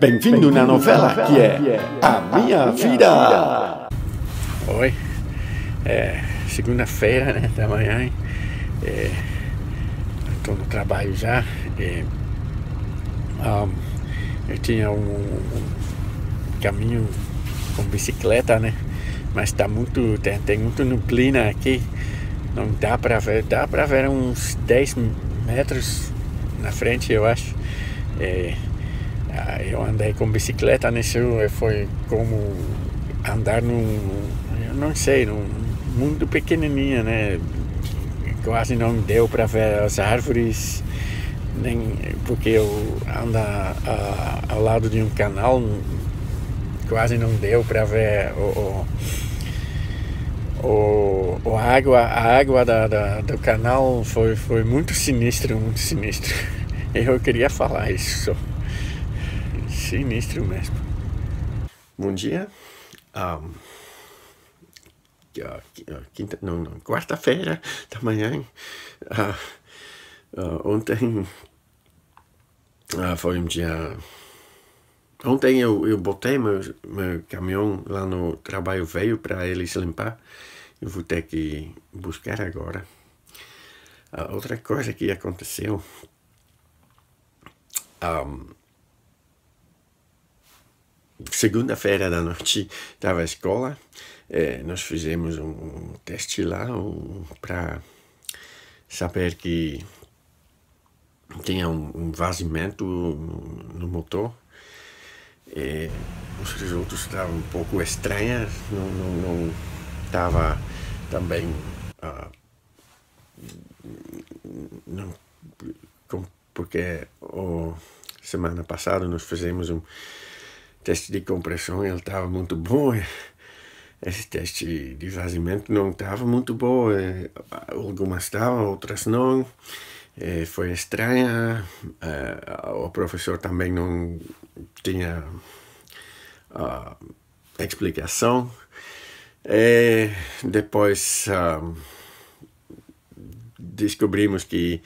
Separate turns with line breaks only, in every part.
Bem-vindo na novela que é A Minha Vida.
Oi, é segunda-feira né, da manhã, estou é, no trabalho já. É, um, eu tinha um, um, caminho com bicicleta, né? Mas tá muito, tem, tem muito nublina aqui, não dá para ver, dá para ver uns 10 metros na frente, eu acho. É, ah, eu andei com bicicleta nisso, foi como andar num, eu não sei, num mundo pequenininho, né? Quase não deu para ver as árvores, nem porque eu ando ao lado de um canal, quase não deu para ver o, o, o, água, a água da, da, do canal foi, foi muito sinistro, muito sinistro. Eu queria falar isso. Sinistro mesmo.
Bom dia. Um, quinta, não, não quarta-feira da manhã. Uh, uh, ontem uh, foi um dia. Ontem eu, eu botei meu, meu caminhão lá no trabalho veio para eles limpar. Eu vou ter que buscar agora. outra coisa que aconteceu. Um, segunda-feira da noite estava a escola, é, nós fizemos um teste lá um, para saber que tinha um, um vazamento no, motor. E os resultados estavam um pouco estranhos, não estava também uh, não, porque o semana passada nós fizemos um teste de compressão ele estava muito bom. Esse teste de vazamento não estava muito bom. Algumas estavam, outras não. Foi estranha. O professor também não tinha explicação. E depois descobrimos que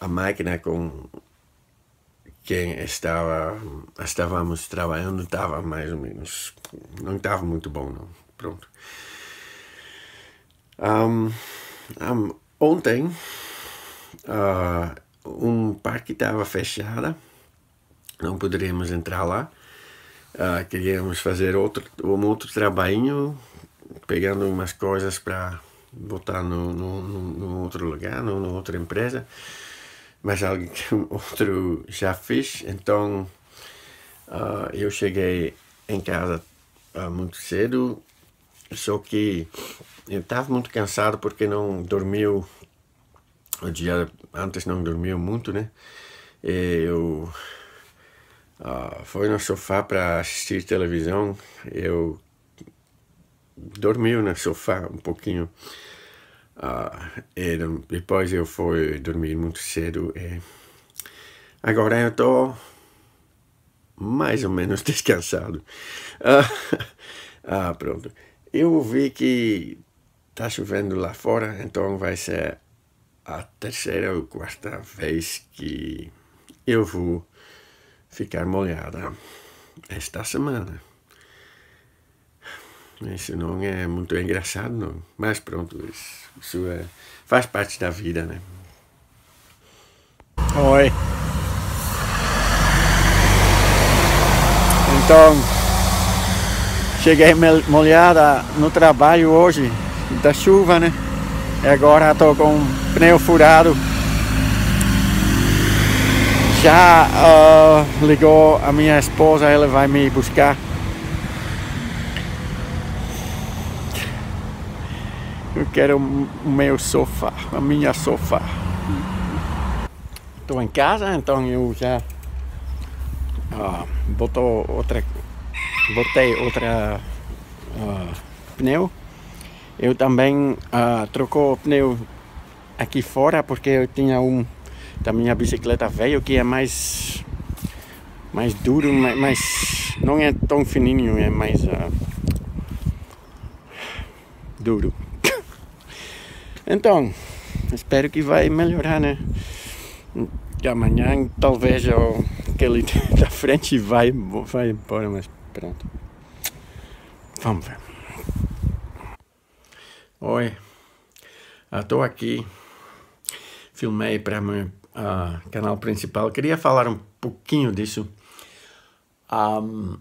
a máquina com quem estava estávamos trabalhando estava mais ou menos não estava muito bom não. Pronto. Um, um, ontem uh, um parque estava fechado. Não poderíamos entrar lá. Uh, queríamos fazer outro um outro trabalhinho pegando umas coisas para botar no, no, no, outro lugar no, no outra empresa mas alguém outro já fez. Então uh, eu cheguei em casa uh, muito cedo, só que eu estava muito cansado porque não dormiu o dia antes não dormiu muito, né? E eu uh, fui no sofá para assistir televisão. Eu dormi no sofá um pouquinho. Uh, e depois eu fui dormir muito cedo e agora eu estou mais ou menos descansado. Uh, ah, pronto. Eu vi que está chovendo lá fora, então vai ser a terceira ou quarta vez que eu vou ficar molhada esta semana. Isso não é muito engraçado, não. Mas pronto, isso, isso é, faz parte da vida, né?
Oi. Então, cheguei molhada no trabalho hoje, da chuva, né? E agora estou com o pneu furado. Já uh, ligou a minha esposa, ela vai me buscar. Eu quero o meu sofá, a minha sofá. Estou em casa, então eu já ah, botou outra, botei outra ah, pneu. Eu também ah, trocou o pneu aqui fora porque eu tinha um da minha bicicleta velho que é mais mais duro, mais, mais não é tão fininho, é mais uh, duro. Então, espero que vai melhorar, né? E amanhã talvez eu aquele da frente vai, vai embora, mas pronto. Vamos ver.
Oi, estou aqui. Filmei para meu uh, canal principal. Queria falar um pouquinho disso. Um,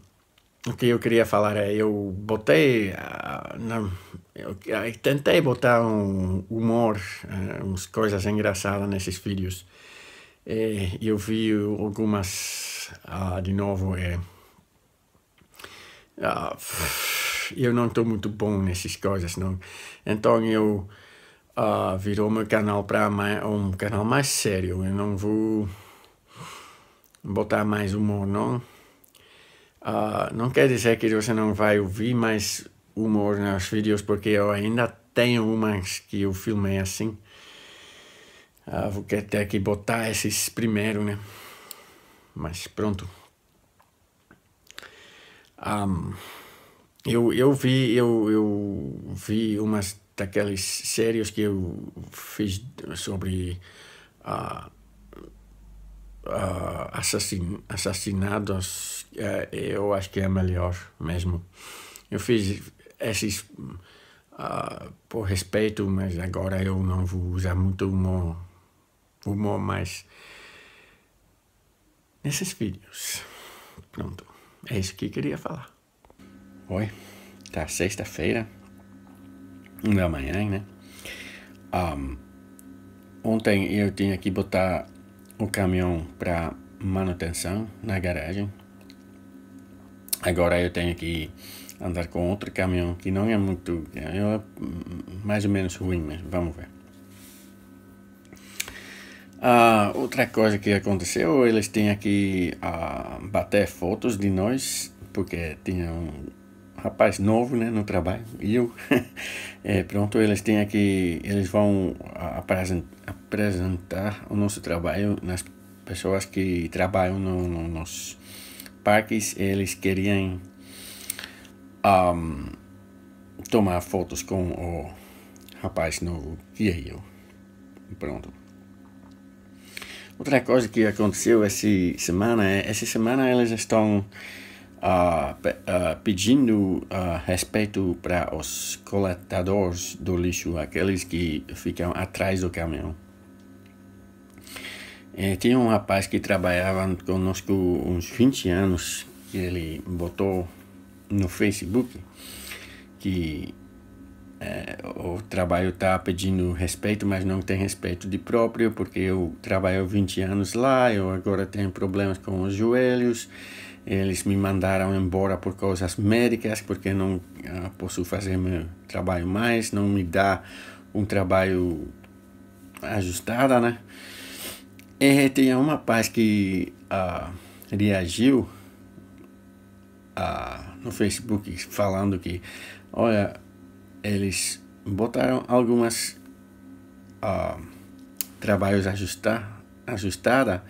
o que eu queria falar é, eu botei, uh, na, eu, tentei botar um humor, uh, umas coisas engraçadas nesses vídeos. E eu vi algumas, uh, de novo, é, eu não estou muito bom nessas coisas, não. Então eu uh, virou meu canal para um canal mais sério. Eu não vou botar mais humor, não. Não quer dizer que você não vai ouvir mais humor nos vídeos, porque eu ainda tenho umas que eu filmei assim. Uh, vou ter que botar esses primeiro, né? Mas pronto. Um, eu, eu vi eu, eu vi umas daqueles séries que eu fiz sobre uh, uh, assassin, assassinados, uh, eu acho que é melhor mesmo. Eu fiz esses uh, por respeito, mas agora eu não vou usar muito humor, humor mais nesses vídeos. Pronto, é isso que queria falar.
Oi, tá sexta-feira, da manhã, né? Um, ontem eu tinha que botar o caminhão para manutenção na garagem. Agora eu tenho que andar com outro caminhão que não é muito, é mais ou menos ruim, mas vamos ver. Uh, outra coisa que aconteceu, eles tinham que uh, bater fotos de nós, porque tinham rapaz novo, né, no trabalho, e eu, é, pronto, eles têm aqui, eles vão apresentar o nosso trabalho nas pessoas que trabalham no, no, nos parques, eles queriam um, tomar fotos com o rapaz novo, que é pronto. Outra coisa que aconteceu essa semana, é, essa semana eles estão uh, uh, pedindo uh, respeito para os coletadores do lixo, aqueles que ficam atrás do caminhão. E tinha um rapaz que trabalhava conosco uns 20 anos, que ele botou no Facebook que é, o trabalho está pedindo respeito, mas não tem respeito de próprio, porque eu trabalho 20 anos lá, eu agora tenho problemas com os joelhos, eles me mandaram embora por causas médicas, porque não uh, posso fazer meu trabalho mais, não me dá um trabalho ajustado, né? E tinha uma paz que uh, reagiu uh, no Facebook falando que, olha, eles botaram algumas uh, trabalhos ajustar, ajustada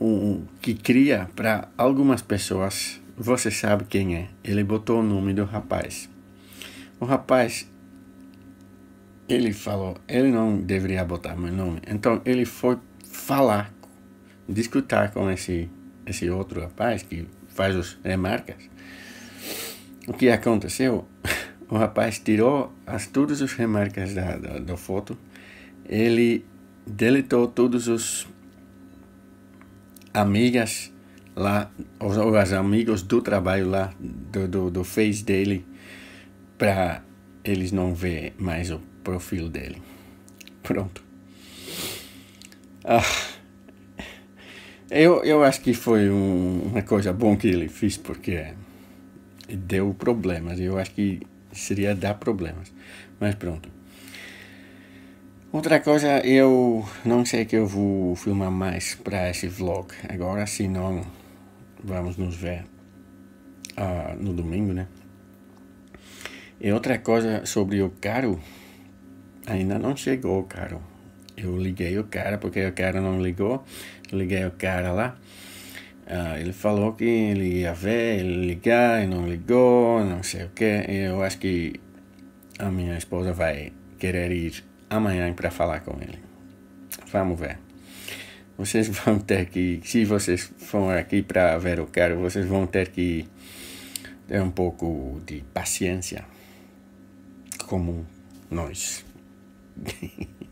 um, que cria para algumas pessoas, você sabe quem é. Ele botou o nome do rapaz. O rapaz, ele falou, ele não deveria botar meu nome. Então ele foi falar, discutir com esse, esse outro rapaz que faz as remarcas. O que aconteceu? O rapaz tirou as, todas as remarcas da, da, da foto, ele deletou todos os amigas lá, os, os amigos do trabalho lá, do, do, do Face dele, para eles não ver mais o perfil dele. Pronto. Ah, eu, eu acho que foi um, uma coisa bom que ele fez, porque deu problemas. Eu acho que seria dar problemas. Mas pronto. Outra coisa, eu não sei que eu vou filmar mais para esse vlog agora, senão vamos nos ver uh, no domingo, né? E outra coisa sobre o carro, ainda não chegou o. Eu liguei o cara porque o cara não ligou, liguei o cara lá. Uh, ele falou que ele ia ver, ele ligar e não ligou, não sei o que. Eu acho que a minha esposa vai querer ir amanhã para falar com ele. Vamos ver.
vocês vão ter que, se vocês for aqui para ver o carro, vocês vão ter que ter um pouco de paciência, como nós.